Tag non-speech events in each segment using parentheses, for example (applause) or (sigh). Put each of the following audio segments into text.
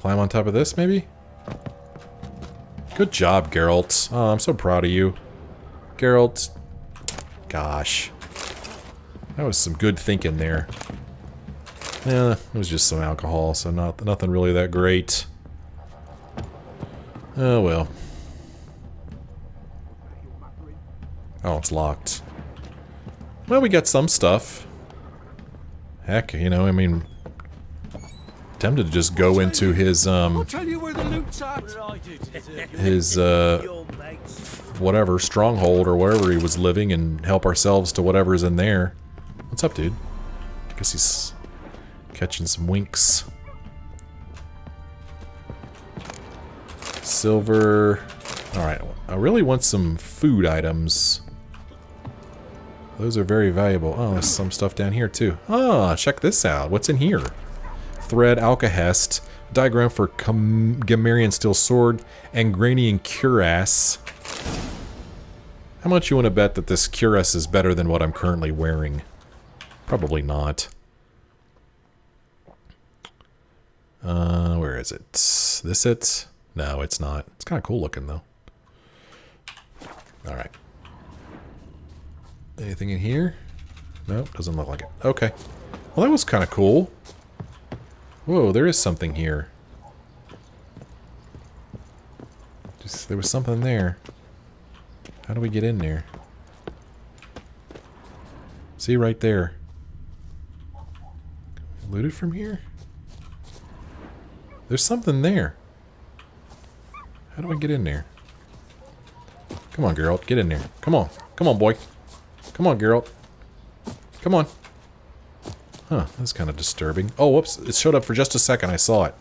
Climb on top of this, maybe? Good job, Geralt. Oh, I'm so proud of you. Geralt. Gosh. That was some good thinking there. Yeah, it was just some alcohol, so not nothing really that great. Oh well. Oh, it's locked. Well, we got some stuff. Heck, you know, I mean, tempted to just go into his um his uh whatever stronghold or wherever he was living and help ourselves to whatever's in there. What's up, dude? Guess he's catching some winks. Silver. Alright, I really want some food items. Those are very valuable. Oh, there's some stuff down here too. Ah, check this out. What's in here? Thread, Alkahest, diagram for Gamarian Steel Sword, Angranian Cuirass. How much you want to bet that this Cuirass is better than what I'm currently wearing? Probably not. Uh, where is it? This it? No, it's not. It's kind of cool looking, though. Alright. Anything in here? Nope, doesn't look like it. Okay. Well, that was kind of cool. Whoa, there is something here. Just, there was something there. How do we get in there? See right there. Loot it from here? There's something there. How do I get in there? Come on, Geralt. Get in there. Come on. Come on, boy. Come on, Geralt. Come on. Huh, that's kind of disturbing. Oh, whoops. It showed up for just a second. I saw it.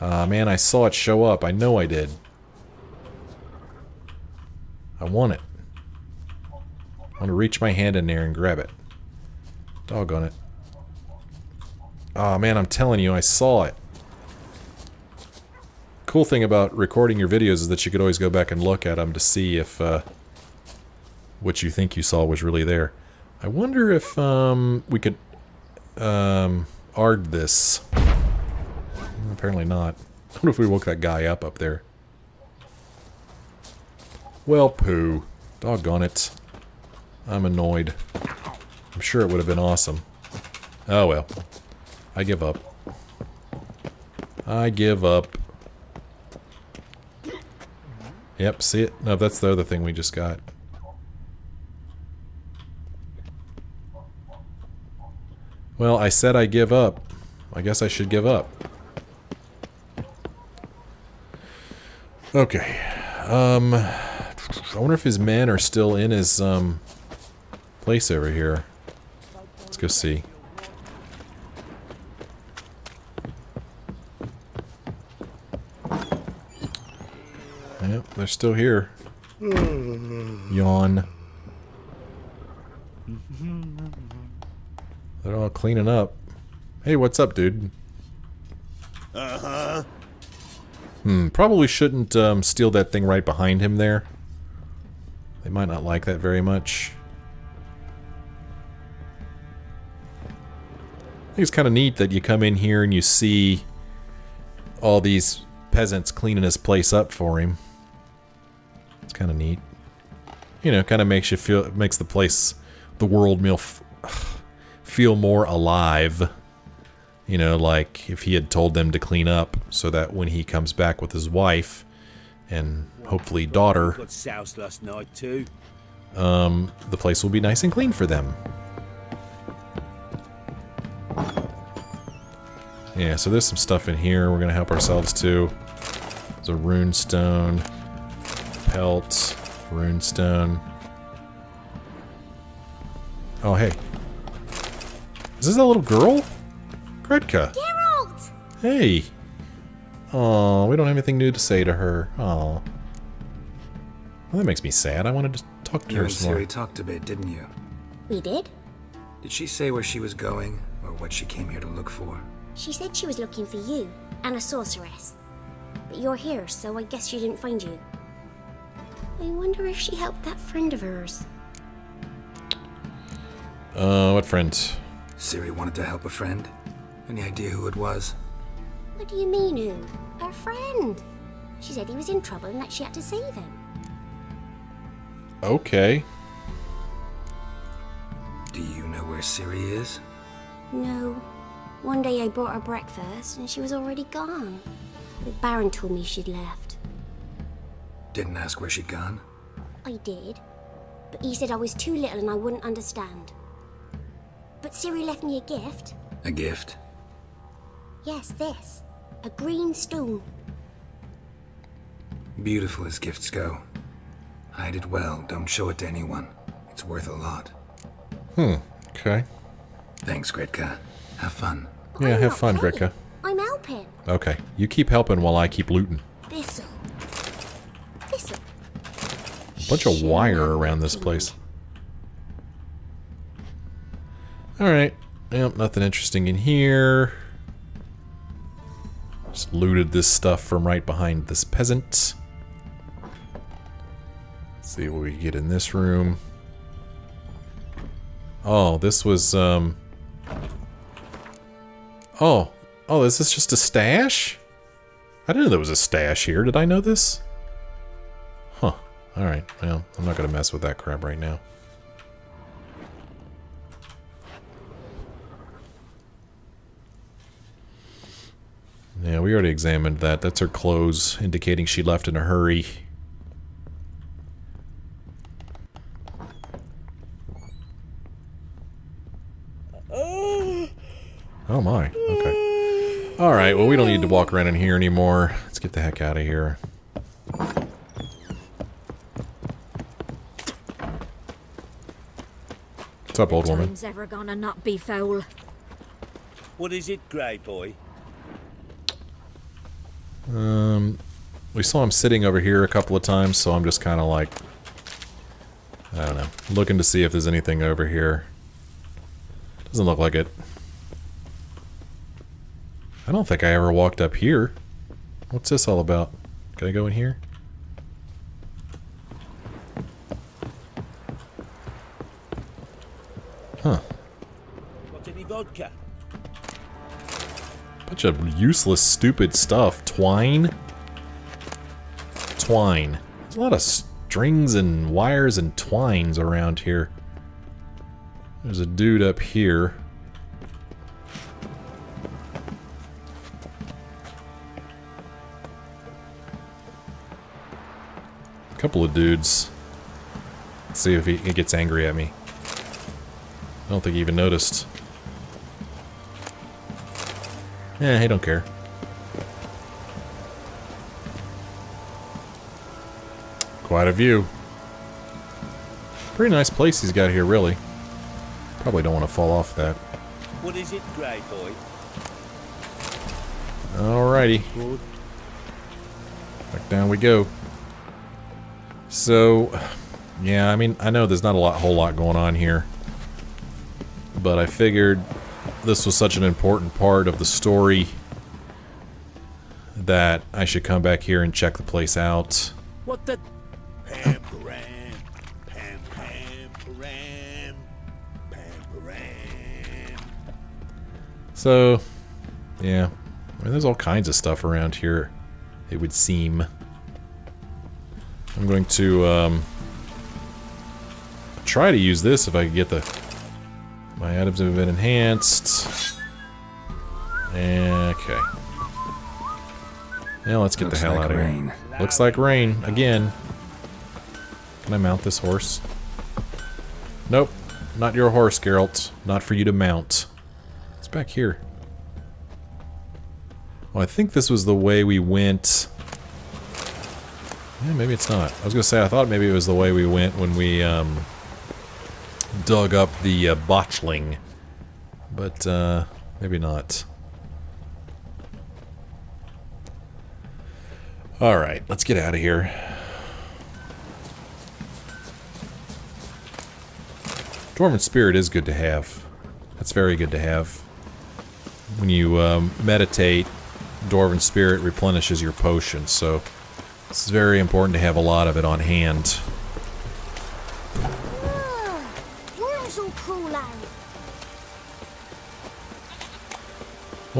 Uh, man, I saw it show up. I know I did. I want it. I want to reach my hand in there and grab it. Doggone it. Oh man, I'm telling you, I saw it. Cool thing about recording your videos is that you could always go back and look at them to see if uh, what you think you saw was really there. I wonder if um, we could um, Aard this. Apparently not. I wonder if we woke that guy up up there. Well, poo. Doggone it. I'm annoyed. I'm sure it would have been awesome. Oh well. I give up. I give up. Yep, see it? No, that's the other thing we just got. Well, I said I give up. I guess I should give up. Okay. Um, I wonder if his men are still in his, um, place over here. Let's go see. Yep, they're still here. Yawn. They're all cleaning up. Hey, what's up, dude? Uh-huh. Hmm, probably shouldn't um, steal that thing right behind him there. They might not like that very much. I think it's kind of neat that you come in here and you see all these peasants cleaning his place up for him. It's kind of neat. You know, kind of makes you feel, makes the place, the world meal feel more alive. You know, like if he had told them to clean up so that when he comes back with his wife and hopefully daughter, um, the place will be nice and clean for them. Yeah, so there's some stuff in here we're going to help ourselves to. There's a rune stone pelt, runestone. Oh, hey. Is this a little girl? Gretka. Geralt! Hey. Oh, we don't have anything new to say to her. Oh. Well, that makes me sad. I wanted to talk to you her and some more. Ciri talked a bit, didn't you? We did? Did she say where she was going, or what she came here to look for? She said she was looking for you, and a sorceress. But you're here, so I guess she didn't find you. I wonder if she helped that friend of hers. Uh, what friend? Ciri wanted to help a friend. Any idea who it was? What do you mean, who? Her friend. She said he was in trouble and that she had to save him. Okay. Do you know where Ciri is? No. One day I brought her breakfast and she was already gone. The Baron told me she'd left. Didn't ask where she'd gone? I did. But he said I was too little and I wouldn't understand. But Ciri left me a gift. A gift? Yes, this. A green stone. Beautiful as gifts go. Hide it well, don't show it to anyone. It's worth a lot. Hmm, okay. Thanks, Gretka. Have fun. But Yeah, I'm have fun, paying. Gretka. I'm helping. Okay. You keep helping while I keep looting. This'll. This'll. Bunch of wire around this place. Alright. Yep, nothing interesting in here. Just looted this stuff from right behind this peasant. Let's see what we get in this room. Oh, this was, um... Oh. Oh, is this just a stash? I didn't know there was a stash here. Did I know this? Huh. Alright, well, I'm not gonna mess with that crap right now. Yeah, we already examined that. That's her clothes, indicating she left in a hurry. Uh. Oh my, okay. Alright, well we don't need to walk around in here anymore. Let's get the heck out of here. What's up, old woman? Time's ever gonna not be foul. What is it, Grey Boy? Um, we saw him sitting over here a couple of times, so I'm just kind of like, I don't know, looking to see if there's anything over here. Doesn't look like it. I don't think I ever walked up here. What's this all about? Can I go in here? Bunch of useless, stupid stuff. Twine? Twine. There's a lot of strings and wires and twines around here. There's a dude up here. A Couple of dudes. Let's see if he, he gets angry at me. I don't think he even noticed. Yeah, he don't care. Quite a view. Pretty nice place he's got here, really. Probably don't want to fall off that. What is it, Grey Boy? Alrighty. Good. Back down we go. So, yeah, I mean, I know there's not a lot, whole lot going on here. But I figured this was such an important part of the story that I should come back here and check the place out. What the... Pam param, pam pam param, pam. So, yeah. I mean, there's all kinds of stuff around here, it would seem. I'm going to, um... Try to use this if I can get the... My items have been enhanced. Okay. Now let's get Looks the hell like out of rain. here. Looks like rain, again. Can I mount this horse? Nope. Not your horse, Geralt. Not for you to mount. It's back here. Well, I think this was the way we went... Yeah, maybe it's not. I was gonna say, I thought maybe it was the way we went when we, um... Dug up the uh, botchling. But, uh... Maybe not. Alright, let's get out of here. Dwarven Spirit is good to have. That's very good to have. When you um, meditate, Dwarven Spirit replenishes your potions, so it's very important to have a lot of it on hand.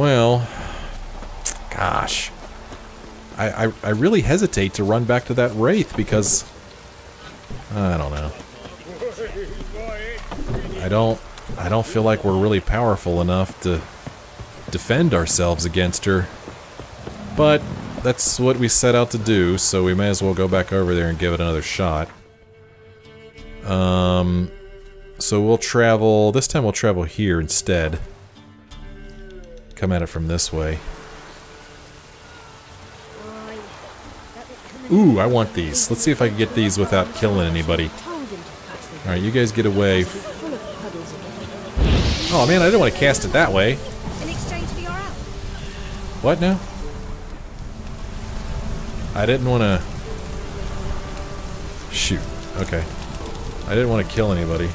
Well, Gosh. I, I, I really hesitate to run back to that Wraith because... I don't know. I don't... I don't feel like we're really powerful enough to defend ourselves against her. But that's what we set out to do, so we may as well go back over there and give it another shot. Um, so we'll travel... This time we'll travel here instead. Come at it from this way. Ooh, I want these. Let's see if I can get these without killing anybody. Alright, you guys get away. Oh man, I didn't want to cast it that way. What now? I didn't want to... Shoot. Okay. I didn't want to kill anybody.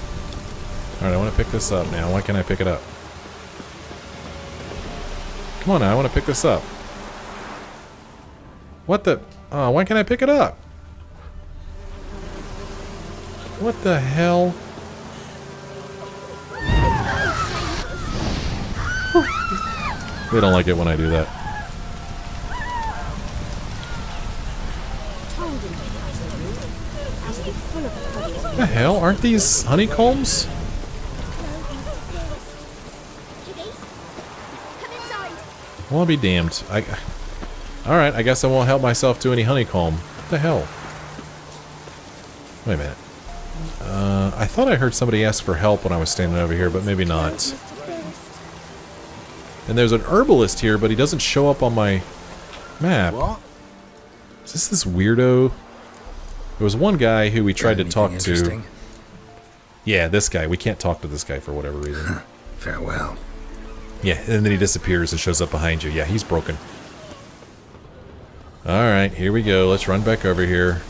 Alright, I want to pick this up now. Why can't I pick it up? Come on now, I want to pick this up. What the... Uh, oh, why can't I pick it up? What the hell? they don't like it when I do that. The hell? Aren't these honeycombs? Well, I'll be damned. I... Alright, I guess I won't help myself to any honeycomb. What the hell? Wait a minute. Uh, I thought I heard somebody ask for help when I was standing over here, but maybe not. And there's an herbalist here, but he doesn't show up on my map. What? Is this this weirdo? There was one guy who we tried to talk to. Yeah, this guy. We can't talk to this guy for whatever reason. (laughs) Farewell. Yeah, and then he disappears and shows up behind you. Yeah, he's broken. Alright, here we go. Let's run back over here.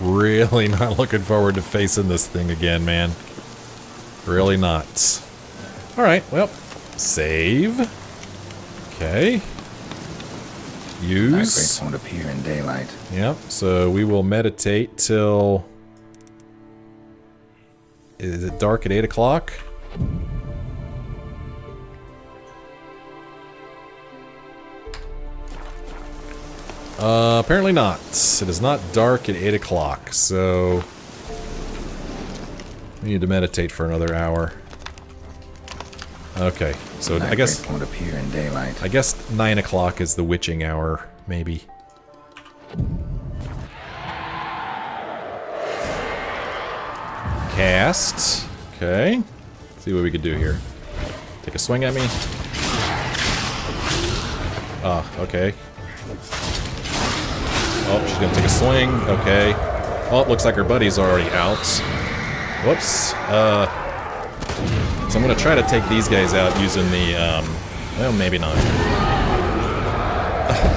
Really (laughs) not looking forward to facing this thing again, man. Really not. Alright, well, save. Okay. Use. great won't appear in daylight. Yep, so we will meditate till... Is it dark at 8 o'clock? Uh, apparently not. It is not dark at 8 o'clock, so... We need to meditate for another hour. Okay, so That I guess... won't appear in daylight. I guess 9 o'clock is the witching hour, maybe. Cast. Okay. Let's See what we can do here. Take a swing at me. Ah, okay. Oh, she's gonna take a swing. Okay. Oh, it looks like her buddy's already out. Whoops. Uh, so I'm gonna try to take these guys out using the, um, well, maybe not. (sighs)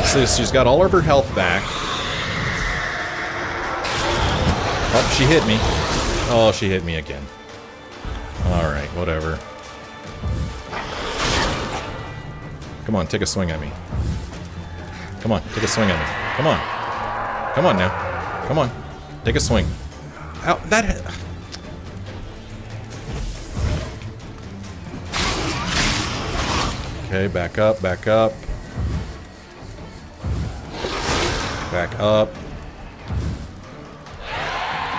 So she's got all of her health back. Oh, she hit me. Oh, she hit me again. Alright, whatever. Come on, take a swing at me. Come on, take a swing at me. Come on. Come on now. Come on. Take a swing. Ow, that hit. Okay, back up, back up. Back up.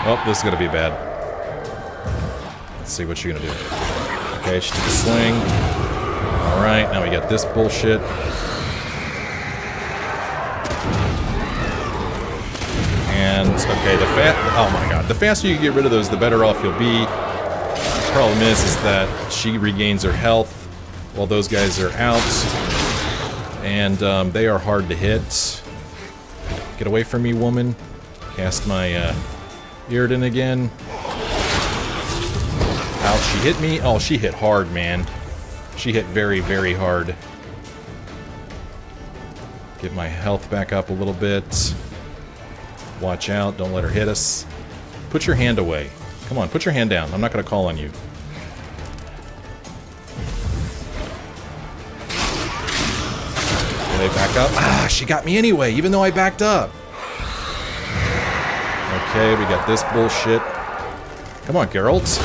Oh, this is gonna be bad. Let's see what she's gonna do. Okay, she took a swing. Alright, now we got this bullshit. And, okay, the fat- oh my god. The faster you get rid of those, the better off you'll be. The Problem is, is that she regains her health while those guys are out. And um, they are hard to hit. Get away from me, woman. Cast my uh, Yrden again. She hit me. Oh, she hit hard, man. She hit very, very hard. Get my health back up a little bit. Watch out, don't let her hit us. Put your hand away. Come on, put your hand down. I'm not going to call on you. Can they back up? Ah, she got me anyway, even though I backed up. Okay, we got this bullshit. Come on, Geralt.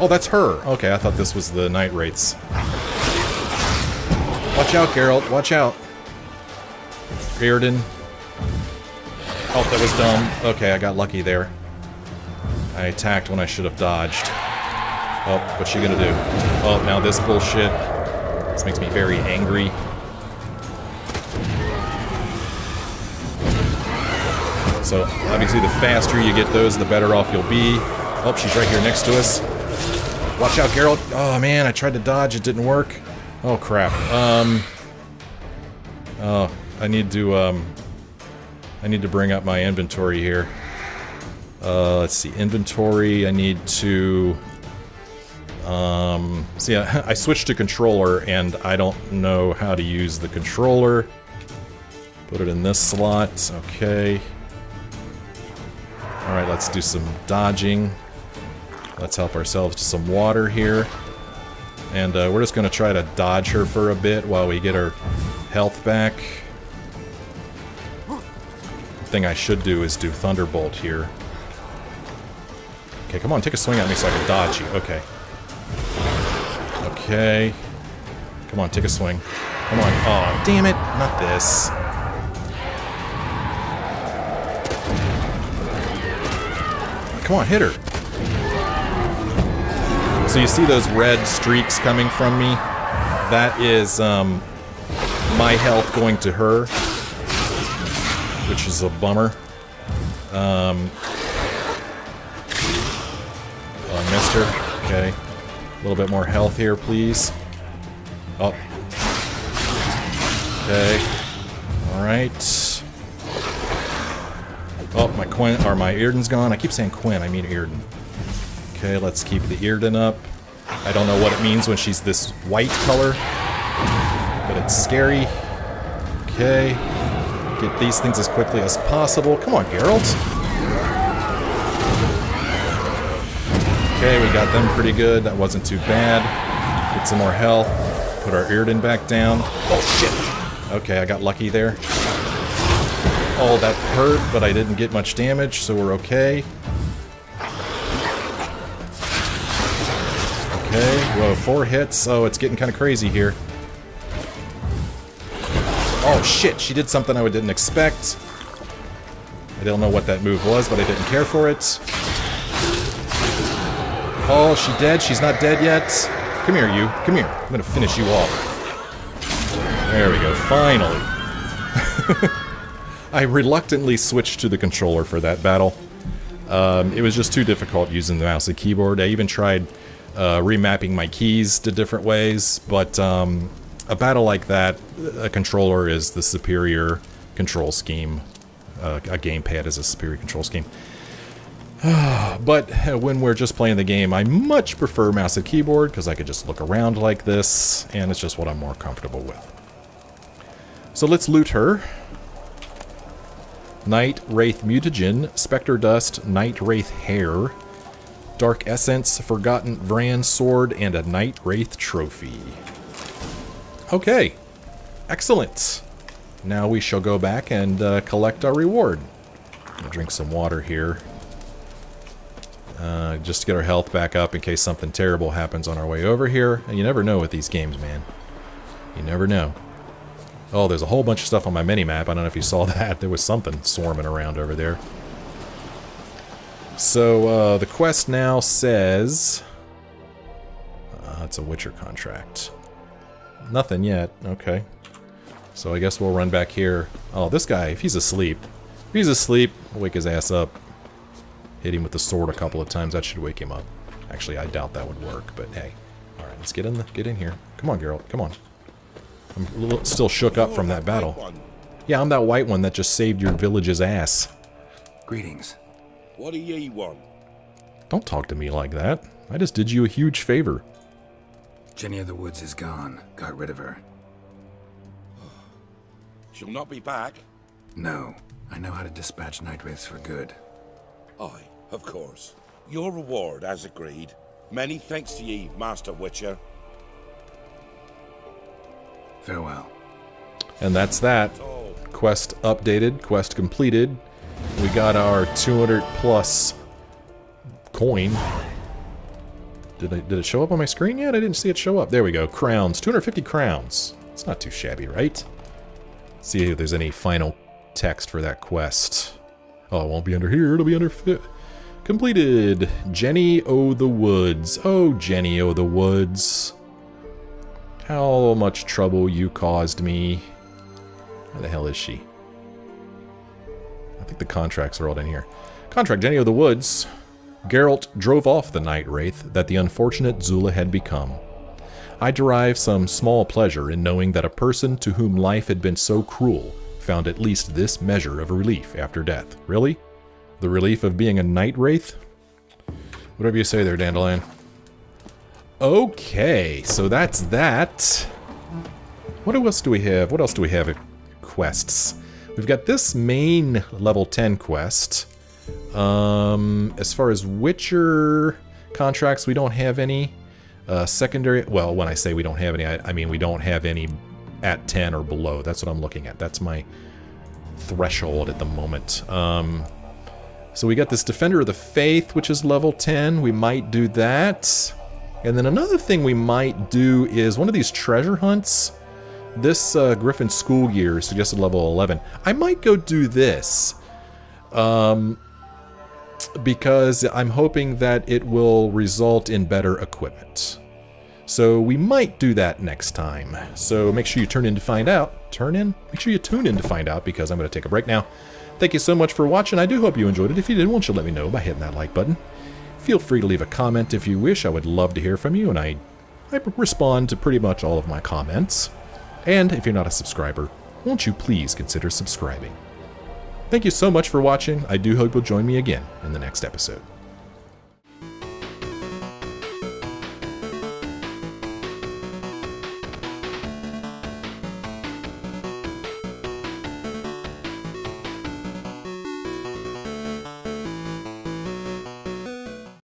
Oh, that's her. Okay, I thought this was the night wraiths. Watch out, Geralt. Watch out. Reardon. Oh, that was dumb. Okay, I got lucky there. I attacked when I should have dodged. Oh, what's she gonna do? Oh, now this bullshit. This makes me very angry. So, obviously, the faster you get those, the better off you'll be. Oh, she's right here next to us. Watch out, Geralt. Oh, man, I tried to dodge. It didn't work. Oh, crap. Um... Oh, I need to, um... I need to bring up my inventory here. Uh, let's see. Inventory, I need to... Um, see, I, (laughs) I switched to controller, and I don't know how to use the controller. Put it in this slot. Okay. Alright, let's do some dodging. Let's help ourselves to some water here. And uh, we're just going to try to dodge her for a bit while we get our health back. thing I should do is do Thunderbolt here. Okay, come on, take a swing at me so I can dodge you. Okay. Okay. Come on, take a swing. Come on. Oh, damn it. Not this. Come on, hit her. So you see those red streaks coming from me? That is um, my health going to her, which is a bummer. Um, oh, I missed her. Okay. A little bit more health here, please. Oh. Okay. Alright. Oh, my Quen, or my Yrden's gone. I keep saying Quen, I mean Yrden. Okay, let's keep the Yrden up. I don't know what it means when she's this white color, but it's scary. Okay. Get these things as quickly as possible. Come on, Geralt. Okay, we got them pretty good. That wasn't too bad. Get some more health. Put our Yrden back down. Oh, shit. Okay, I got lucky there. Oh, that hurt, but I didn't get much damage, so we're okay. Okay, whoa, four hits. Oh, it's getting kind of crazy here. Oh, shit, she did something I didn't expect. I don't know what that move was, but I didn't care for it. Oh, she dead? She's not dead yet? Come here, you. Come here. I'm gonna finish you off. There we go, finally. (laughs) I reluctantly switched to the controller for that battle. Um, it was just too difficult using the mouse and keyboard. I even tried uh, remapping my keys to different ways, but um, a battle like that, a controller is the superior control scheme. Uh, a gamepad is a superior control scheme. (sighs) but when we're just playing the game, I much prefer mouse and keyboard because I could just look around like this, and it's just what I'm more comfortable with. So let's loot her. Night Wraith Mutagen, Spectre Dust, Night Wraith Hair, Dark Essence, Forgotten Vran Sword, and a Night Wraith Trophy. Okay, excellent. Now we shall go back and uh, collect our reward. drink some water here. Uh, just to get our health back up in case something terrible happens on our way over here. And you never know with these games, man. You never know. Oh, there's a whole bunch of stuff on my mini-map. I don't know if you saw (laughs) that. There was something swarming around over there. So, uh, the quest now says... Uh, it's a Witcher contract. Nothing yet. Okay. So I guess we'll run back here. Oh, this guy, if he's asleep. If he's asleep, I'll wake his ass up. Hit him with the sword a couple of times. That should wake him up. Actually, I doubt that would work, but hey. Alright, let's get in the, get in here. Come on, Geralt. Come on. I'm little, still shook up from that battle. Yeah, I'm that white one that just saved your village's ass. Greetings. What do ye want? Don't talk to me like that. I just did you a huge favor. Jenny of the Woods is gone. Got rid of her. She'll not be back. No. I know how to dispatch night wraiths for good. Aye, of course. Your reward, as agreed. Many thanks to ye, Master Witcher. Farewell. And that's that. Quest updated, quest completed. We got our 200 plus coin. Did, did it show up on my screen yet? I didn't see it show up. There we go. Crowns. 250 crowns. It's not too shabby, right? See if there's any final text for that quest. Oh, it won't be under here. It'll be under... Completed. Jenny O' the Woods. Oh, Jenny O' the Woods. How much trouble you caused me. Where the hell is she? Think the contracts are all in here. Contract Jenny of the Woods. Geralt drove off the night wraith that the unfortunate Zula had become. I derive some small pleasure in knowing that a person to whom life had been so cruel found at least this measure of relief after death. Really? The relief of being a night wraith? Whatever you say there, Dandelion. Okay, so that's that. What else do we have? What else do we have at quests? We've got this main level 10 quest. Um, as far as Witcher contracts, we don't have any. Uh, secondary, well, when I say we don't have any, I, I mean we don't have any at 10 or below. That's what I'm looking at. That's my threshold at the moment. Um, so we got this Defender of the Faith, which is level 10. We might do that. And then another thing we might do is one of these treasure hunts. This uh, Griffin School Gear suggested level 11. I might go do this. Um, because I'm hoping that it will result in better equipment. So we might do that next time. So make sure you turn in to find out. Turn in? Make sure you tune in to find out because I'm going to take a break now. Thank you so much for watching. I do hope you enjoyed it. If you did, won't you let me know by hitting that like button? Feel free to leave a comment if you wish. I would love to hear from you, and I, I respond to pretty much all of my comments. And if you're not a subscriber, won't you please consider subscribing? Thank you so much for watching. I do hope you'll join me again in the next episode.